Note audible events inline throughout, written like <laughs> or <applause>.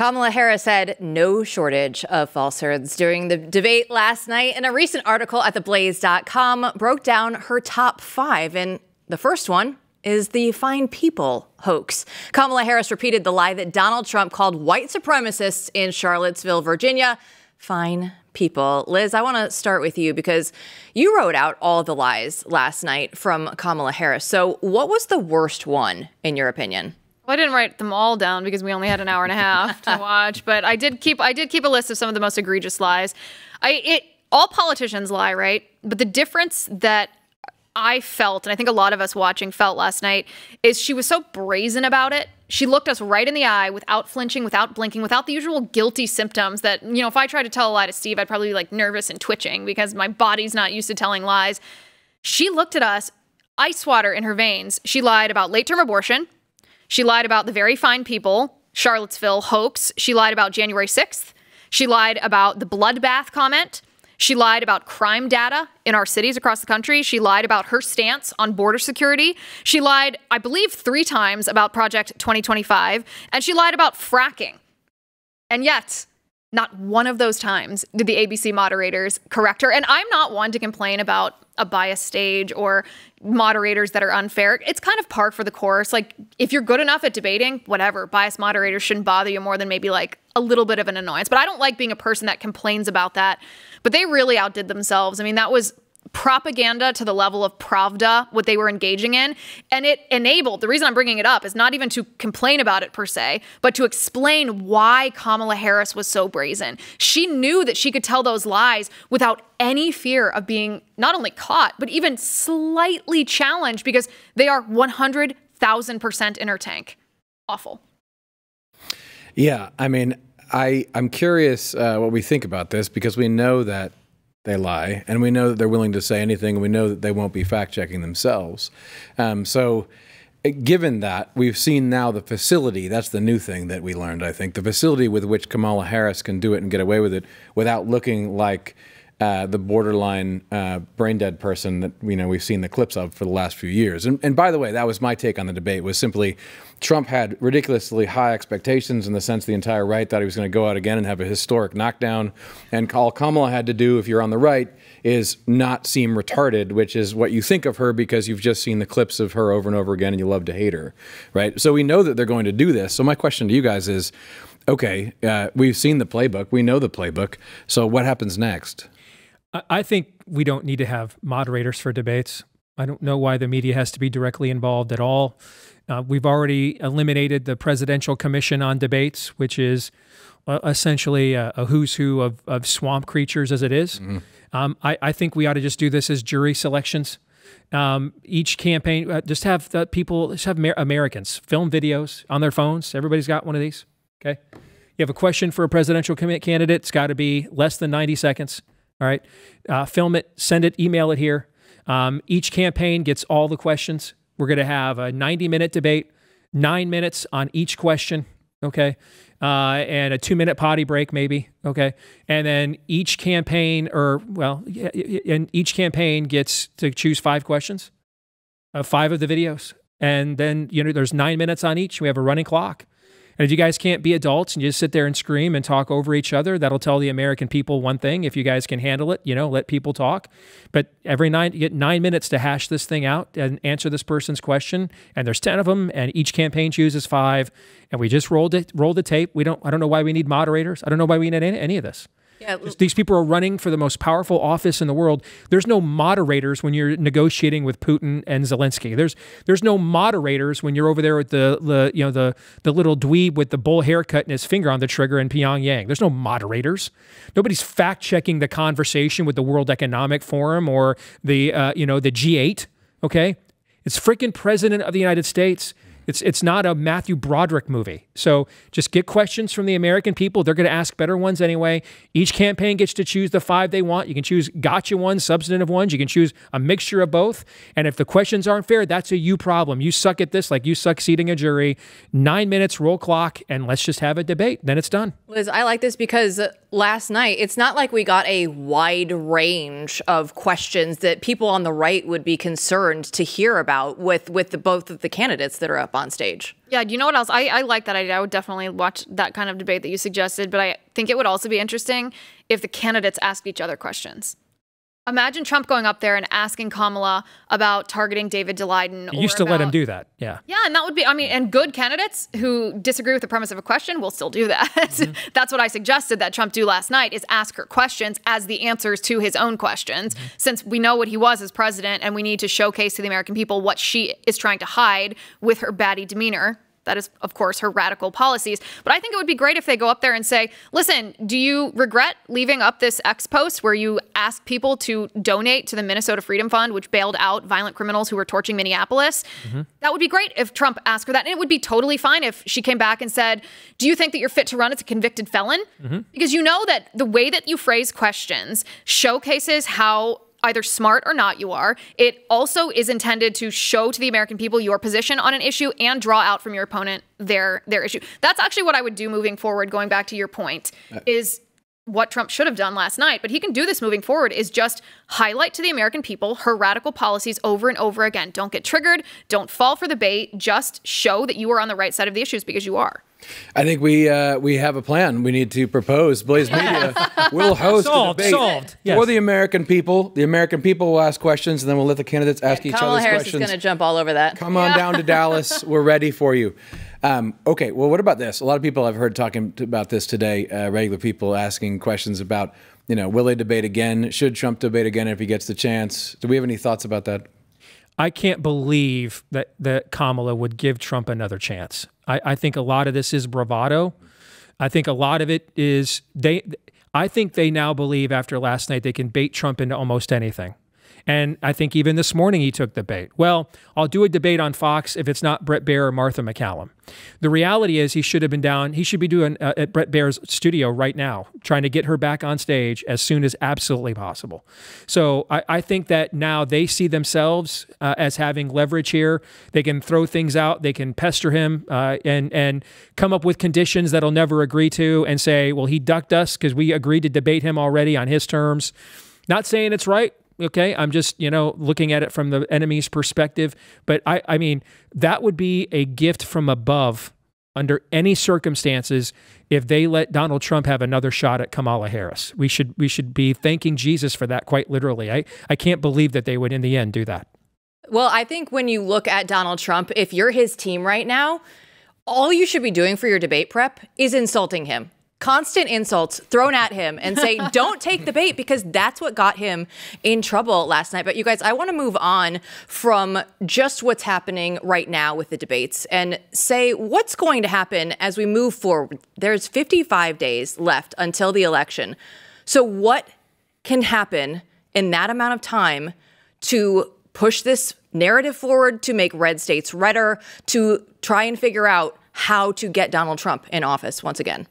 Kamala Harris had no shortage of falsehoods during the debate last night, and a recent article at theblaze.com broke down her top five. And the first one is the fine people hoax. Kamala Harris repeated the lie that Donald Trump called white supremacists in Charlottesville, Virginia, fine people. Liz, I want to start with you because you wrote out all the lies last night from Kamala Harris. So, what was the worst one, in your opinion? Well, I didn't write them all down because we only had an hour and a half to <laughs> watch, but I did keep I did keep a list of some of the most egregious lies. I it all politicians lie, right? But the difference that I felt, and I think a lot of us watching felt last night, is she was so brazen about it. She looked us right in the eye without flinching, without blinking, without the usual guilty symptoms that, you know, if I tried to tell a lie to Steve, I'd probably be like nervous and twitching because my body's not used to telling lies. She looked at us, ice water in her veins. She lied about late term abortion. She lied about the very fine people, Charlottesville hoax. She lied about January 6th. She lied about the bloodbath comment. She lied about crime data in our cities across the country. She lied about her stance on border security. She lied, I believe, three times about Project 2025. And she lied about fracking. And yet, not one of those times did the ABC moderators correct her. And I'm not one to complain about a biased stage or moderators that are unfair. It's kind of par for the course. Like, if you're good enough at debating, whatever, biased moderators shouldn't bother you more than maybe like a little bit of an annoyance. But I don't like being a person that complains about that. But they really outdid themselves. I mean, that was propaganda to the level of Pravda, what they were engaging in. And it enabled, the reason I'm bringing it up is not even to complain about it per se, but to explain why Kamala Harris was so brazen. She knew that she could tell those lies without any fear of being not only caught, but even slightly challenged because they are 100,000% in her tank. Awful. Yeah. I mean, I, I'm curious uh, what we think about this because we know that they lie, and we know that they're willing to say anything, and we know that they won't be fact checking themselves. Um, so, eh, given that, we've seen now the facility. That's the new thing that we learned, I think. The facility with which Kamala Harris can do it and get away with it without looking like uh, the borderline uh, brain dead person that you know we've seen the clips of for the last few years. And, and by the way, that was my take on the debate. Was simply Trump had ridiculously high expectations in the sense the entire right thought he was going to go out again and have a historic knockdown. And all Kamala had to do, if you're on the right, is not seem retarded, which is what you think of her because you've just seen the clips of her over and over again and you love to hate her, right? So we know that they're going to do this. So my question to you guys is, okay, uh, we've seen the playbook, we know the playbook. So what happens next? I think we don't need to have moderators for debates. I don't know why the media has to be directly involved at all. Uh, we've already eliminated the Presidential Commission on Debates, which is uh, essentially a, a, who's who of, of, swamp creatures as it is. Mm-hmm. Um, I, I, think we ought to just do this as jury selections. Um, each campaign, uh, just have the people, just have Amer- Americans film videos on their phones. Everybody's got one of these. Okay. You have a question for a presidential candidate. It's got to be less than 90 seconds. All right. Uh, film it, send it, email it here. Um, each campaign gets all the questions. We're going to have a 90 minute debate, nine minutes on each question. Okay. Uh, and a two minute potty break, maybe. Okay. And then each campaign, or, well, and each campaign gets to choose five questions, uh, five of the videos. And then, you know, there's nine minutes on each. We have a running clock. And if you guys can't be adults and you just sit there and scream and talk over each other, that'll tell the American people one thing. If you guys can handle it, you know, let people talk. But every nine, you get nine minutes to hash this thing out and answer this person's question. And there's 10 of them, and each campaign chooses five. And we just rolled it, rolled the tape. We don't, I don't know why we need moderators. I don't know why we need any, any of this. Yeah. These people are running for the most powerful office in the world. There's no moderators when you're negotiating with Putin and Zelensky. There's there's no moderators when you're over there with the, the you know the the little dweeb with the bull haircut and his finger on the trigger in Pyongyang. There's no moderators. Nobody's fact checking the conversation with the World Economic Forum or the uh, you know the G8. Okay, it's freaking president of the United States. It's it's not a Matthew Broderick movie. So just get questions from the American people. They're going to ask better ones anyway. Each campaign gets to choose the five they want. You can choose gotcha ones, substantive ones. You can choose a mixture of both. And if the questions aren't fair, that's a you problem. You suck at this like you suck seating a jury. Nine minutes, roll clock, and let's just have a debate. Then it's done. Liz, I like this because last night, it's not like we got a wide range of questions that people on the right would be concerned to hear about with with the, both of the candidates that are up on stage. Yeah, you know what else? I, I like that idea. I would definitely watch that kind of debate that you suggested, but I think it would also be interesting if the candidates asked each other questions. Imagine Trump going up there and asking Kamala about targeting David Daleiden. You used to about, let him do that. Yeah. Yeah, and that would be, I mean, and good candidates who disagree with the premise of a question will still do that. <laughs> Mm-hmm. That's what I suggested that Trump do last night is ask her questions as the answers to his own questions, mm-hmm. since we know what he was as president and we need to showcase to the American people what she is trying to hide with her batty demeanor that is, of course, her radical policies. But I think it would be great if they go up there and say, listen, do you regret leaving up this X post where you ask people to donate to the Minnesota Freedom Fund, which bailed out violent criminals who were torching Minneapolis? Mm-hmm. That would be great if Trump asked her that. And it would be totally fine if she came back and said, do you think that you're fit to run as a convicted felon? Mm-hmm. Because you know that the way that you phrase questions showcases how either smart or not you are. It also is intended to show to the American people your position on an issue and draw out from your opponent their their issue. That's actually what I would do moving forward going back to your point is what Trump should have done last night, but he can do this moving forward is just highlight to the American people her radical policies over and over again. Don't get triggered, don't fall for the bait, just show that you are on the right side of the issues because you are. I think we uh, we have a plan. We need to propose. Blaze Media <laughs> will host solved, a debate solved. Yes. for the American people. The American people will ask questions, and then we'll let the candidates ask each Kamala other's Harris questions. is going to jump all over that. Come on down to <laughs> Dallas. We're ready for you. Um, okay. Well, what about this? A lot of people I've heard talking about this today. Uh, regular people asking questions about, you know, will they debate again? Should Trump debate again if he gets the chance? Do we have any thoughts about that? I can't believe that, that Kamala would give Trump another chance. I, I think a lot of this is bravado. I think a lot of it is they. I think they now believe after last night they can bait Trump into almost anything. And I think even this morning he took the bait. Well, I'll do a debate on Fox if it's not Bret Baier or Martha MacCallum. The reality is he should have been down. He should be doing uh, at Bret Baier's studio right now, trying to get her back on stage as soon as absolutely possible. So I, I think that now they see themselves uh, as having leverage here. They can throw things out. They can pester him uh, and and come up with conditions that he'll never agree to, and say, well, he ducked us because we agreed to debate him already on his terms. Not saying it's right. Okay, I'm just you know looking at it from the enemy's perspective, but I I mean that would be a gift from above under any circumstances if they let Donald Trump have another shot at Kamala Harris. We should we should be thanking Jesus for that quite literally. I I can't believe that they would in the end do that. Well, I think when you look at Donald Trump, if you're his team right now, all you should be doing for your debate prep is insulting him constant insults thrown at him and say, <laughs> don't take the bait because that's what got him in trouble last night. But you guys, I want to move on from just what's happening right now with the debates and say what's going to happen as we move forward. There's 55 days left until the election. So, what can happen in that amount of time to push this narrative forward, to make red states redder, to try and figure out how to get Donald Trump in office once again?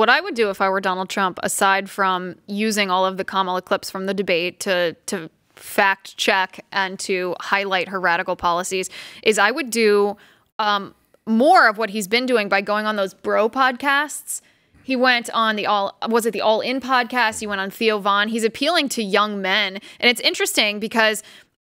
What I would do if I were Donald Trump, aside from using all of the Kamala clips from the debate to to fact check and to highlight her radical policies, is I would do um, more of what he's been doing by going on those bro podcasts. He went on the all was it the All In podcast? He went on Theo Von. He's appealing to young men, and it's interesting because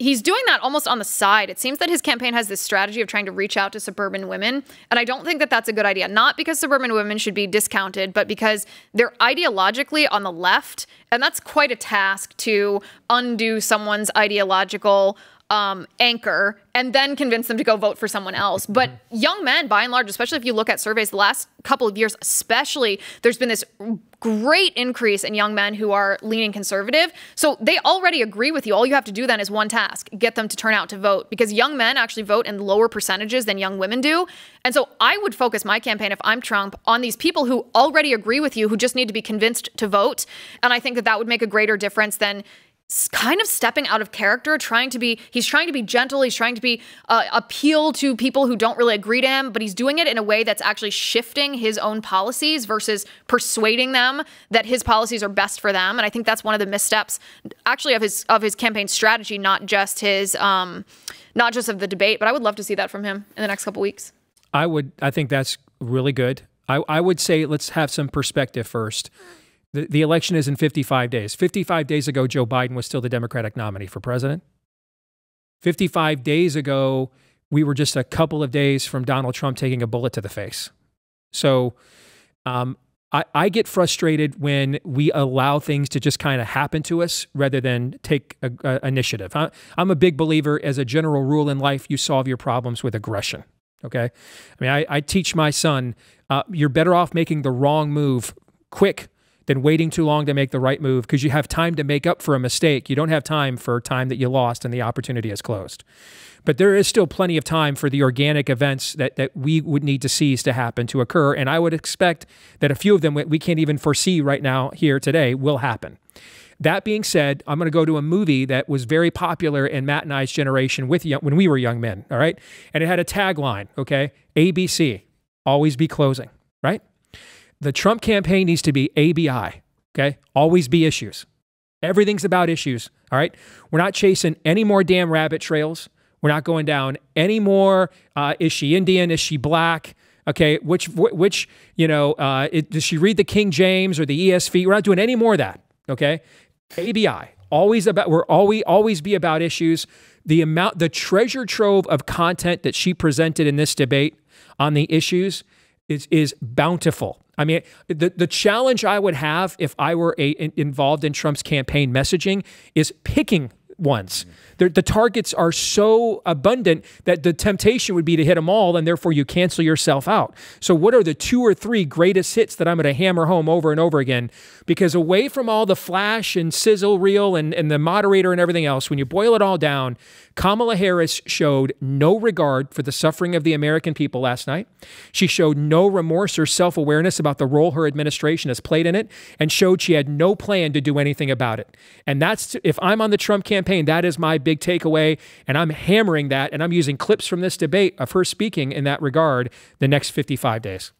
he's doing that almost on the side. It seems that his campaign has this strategy of trying to reach out to suburban women. And I don't think that that's a good idea. Not because suburban women should be discounted, but because they're ideologically on the left. And that's quite a task to undo someone's ideological um, anchor and then convince them to go vote for someone else. But young men, by and large, especially if you look at surveys the last couple of years, especially, there's been this great increase in young men who are leaning conservative. So they already agree with you. All you have to do then is one task get them to turn out to vote because young men actually vote in lower percentages than young women do. And so I would focus my campaign, if I'm Trump, on these people who already agree with you, who just need to be convinced to vote. And I think that that would make a greater difference than kind of stepping out of character trying to be he's trying to be gentle he's trying to be uh, appeal to people who don't really agree to him but he's doing it in a way that's actually shifting his own policies versus persuading them that his policies are best for them and i think that's one of the missteps actually of his of his campaign strategy not just his um not just of the debate but i would love to see that from him in the next couple weeks I would I think that's really good. I, I would say let's have some perspective first. The, the election is in 55 days. 55 days ago, Joe Biden was still the Democratic nominee for president. 55 days ago, we were just a couple of days from Donald Trump taking a bullet to the face. So um, I, I, get frustrated when we allow things to just kind of happen to us rather than take a, a initiative. I, I'm a big believer, as a general rule in life, you solve your problems with aggression. Okay. I mean, I, I teach my son uh, you're better off making the wrong move quick than waiting too long to make the right move because you have time to make up for a mistake. You don't have time for time that you lost and the opportunity is closed. But there is still plenty of time for the organic events that, that we would need to seize to happen to occur. And I would expect that a few of them we can't even foresee right now here today will happen. That being said, I'm going to go to a movie that was very popular in Matt and I's generation with young, when we were young men. All right, and it had a tagline. Okay, ABC, always be closing. Right. The Trump campaign needs to be ABI. Okay, always be issues. Everything's about issues. All right, we're not chasing any more damn rabbit trails. We're not going down any more. Uh, is she Indian? Is she black? Okay, which which you know, uh, it, does she read the King James or the ESV? We're not doing any more of that. Okay, ABI always about. We're always always be about issues. The amount, the treasure trove of content that she presented in this debate on the issues is is bountiful. I mean, the, the challenge I would have if I were a, involved in Trump's campaign messaging is picking The, the targets are so abundant that the temptation would be to hit them all, and therefore you cancel yourself out. So, what are the two or three greatest hits that I'm going to hammer home over and over again? Because away from all the flash and sizzle reel and, and the moderator and everything else, when you boil it all down, Kamala Harris showed no regard for the suffering of the American people last night. She showed no remorse or self awareness about the role her administration has played in it and showed she had no plan to do anything about it. And that's, if I'm on the Trump campaign, that is my big takeaway. And I'm hammering that. And I'm using clips from this debate of her speaking in that regard the next 55 days.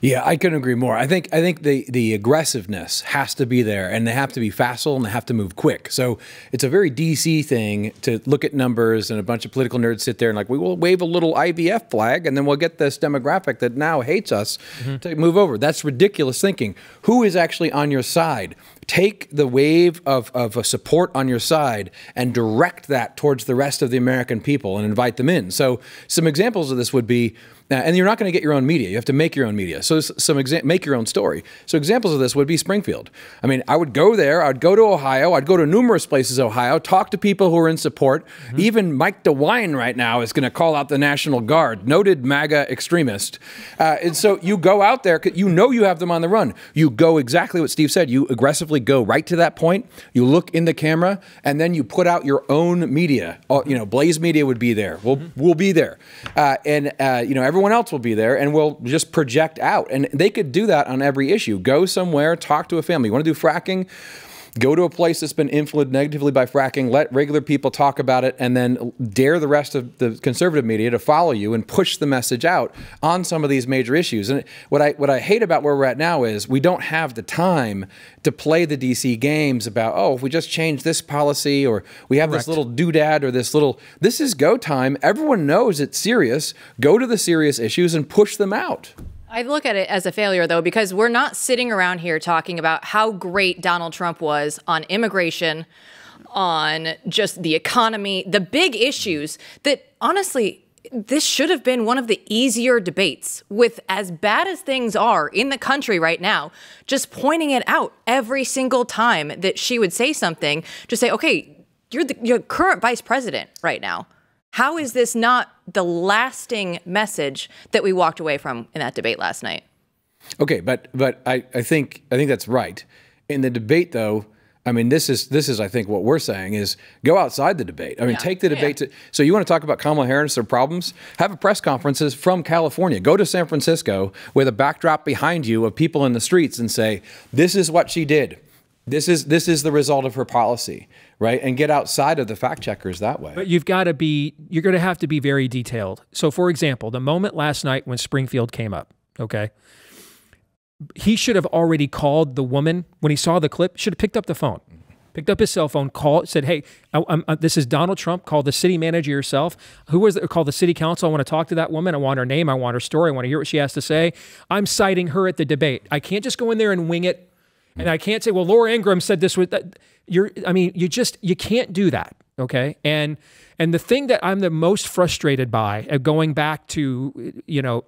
Yeah, I couldn't agree more. I think I think the the aggressiveness has to be there, and they have to be facile and they have to move quick. So it's a very DC thing to look at numbers, and a bunch of political nerds sit there and like we will wave a little IVF flag, and then we'll get this demographic that now hates us mm-hmm. to move over. That's ridiculous thinking. Who is actually on your side? Take the wave of, of support on your side and direct that towards the rest of the American people and invite them in. So some examples of this would be and you're not going to get your own media. You have to make your own media. So some exa- make your own story. So examples of this would be Springfield. I mean, I would go there. I'd go to Ohio. I'd go to numerous places in Ohio. Talk to people who are in support. Mm-hmm. Even Mike DeWine right now is going to call out the National Guard, noted MAGA extremist. Uh, and so you go out there. You know you have them on the run. You go exactly what Steve said. You aggressively go right to that point. You look in the camera, and then you put out your own media. You know, Blaze Media would be there. We'll mm-hmm. we'll be there, uh, and uh, you know every everyone else will be there and we'll just project out. And they could do that on every issue. Go somewhere, talk to a family. You want to do fracking? Go to a place that's been influenced negatively by fracking, let regular people talk about it, and then dare the rest of the conservative media to follow you and push the message out on some of these major issues. And what I what I hate about where we're at now is we don't have the time to play the DC games about, oh, if we just change this policy or we have Correct. this little doodad or this little this is go time. Everyone knows it's serious. Go to the serious issues and push them out. I look at it as a failure, though, because we're not sitting around here talking about how great Donald Trump was on immigration, on just the economy, the big issues that honestly, this should have been one of the easier debates with as bad as things are in the country right now, just pointing it out every single time that she would say something, just say, okay, you're the you're current vice president right now. How is this not the lasting message that we walked away from in that debate last night? Okay, but but I, I think I think that's right. In the debate though, I mean this is this is I think what we're saying is go outside the debate. I mean yeah. take the debate yeah. to so you want to talk about Kamala Harris or problems? Have a press conferences from California. Go to San Francisco with a backdrop behind you of people in the streets and say, This is what she did. This is this is the result of her policy, right? And get outside of the fact checkers that way. But you've got to be you're going to have to be very detailed. So for example, the moment last night when Springfield came up, okay? He should have already called the woman when he saw the clip, should have picked up the phone picked up his cell phone, called, said, "Hey, I, I'm, uh, this is Donald Trump. Call the city manager yourself. Who was it? Call the city council. I want to talk to that woman. I want her name. I want her story. I want to hear what she has to say. I'm citing her at the debate. I can't just go in there and wing it, and I can't say, well, Laura Ingraham said this with that. You're, I mean, you just you can't do that, okay? And and the thing that I'm the most frustrated by, uh, going back to, you know,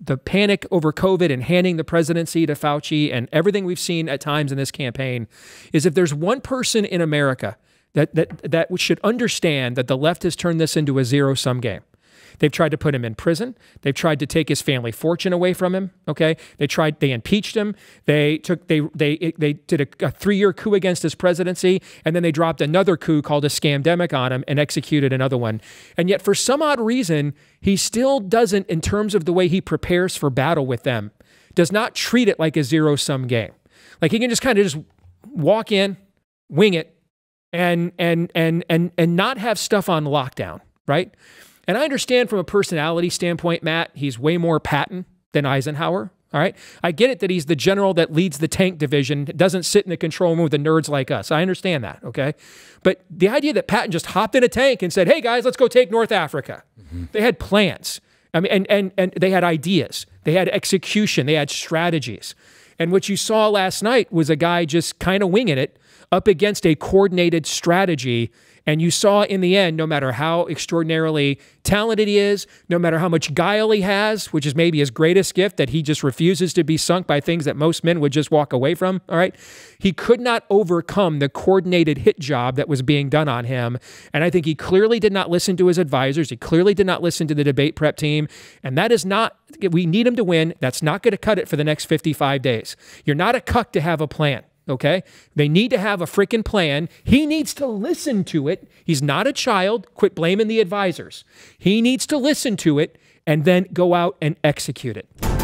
the panic over COVID and handing the presidency to Fauci and everything we've seen at times in this campaign is if there's one person in America that that that should understand that the left has turned this into a zero sum game. They've tried to put him in prison. They've tried to take his family fortune away from him. Okay, they tried. They impeached him. They took. They they they did a, a three-year coup against his presidency, and then they dropped another coup called a scamdemic on him and executed another one. And yet, for some odd reason, he still doesn't, in terms of the way he prepares for battle with them, does not treat it like a zero-sum game. Like he can just kind of just walk in, wing it, and and and and and not have stuff on lockdown, right? And I understand from a personality standpoint, Matt, he's way more Patton than Eisenhower. All right. I get it that he's the general that leads the tank division, doesn't sit in the control room with the nerds like us. I understand that. Okay. But the idea that Patton just hopped in a tank and said, hey, guys, let's go take North Africa. Mm-hmm. They had plans. I mean, and, and, and they had ideas, they had execution, they had strategies. And what you saw last night was a guy just kind of winging it up against a coordinated strategy and you saw in the end, no matter how extraordinarily talented he is, no matter how much guile he has, which is maybe his greatest gift, that he just refuses to be sunk by things that most men would just walk away from. All right. He could not overcome the coordinated hit job that was being done on him. And I think he clearly did not listen to his advisors. He clearly did not listen to the debate prep team. And that is not, we need him to win. That's not going to cut it for the next 55 days. You're not a cuck to have a plan okay? They need to have a freaking plan. He needs to listen to it. He's not a child. Quit blaming the advisors. He needs to listen to it and then go out and execute it.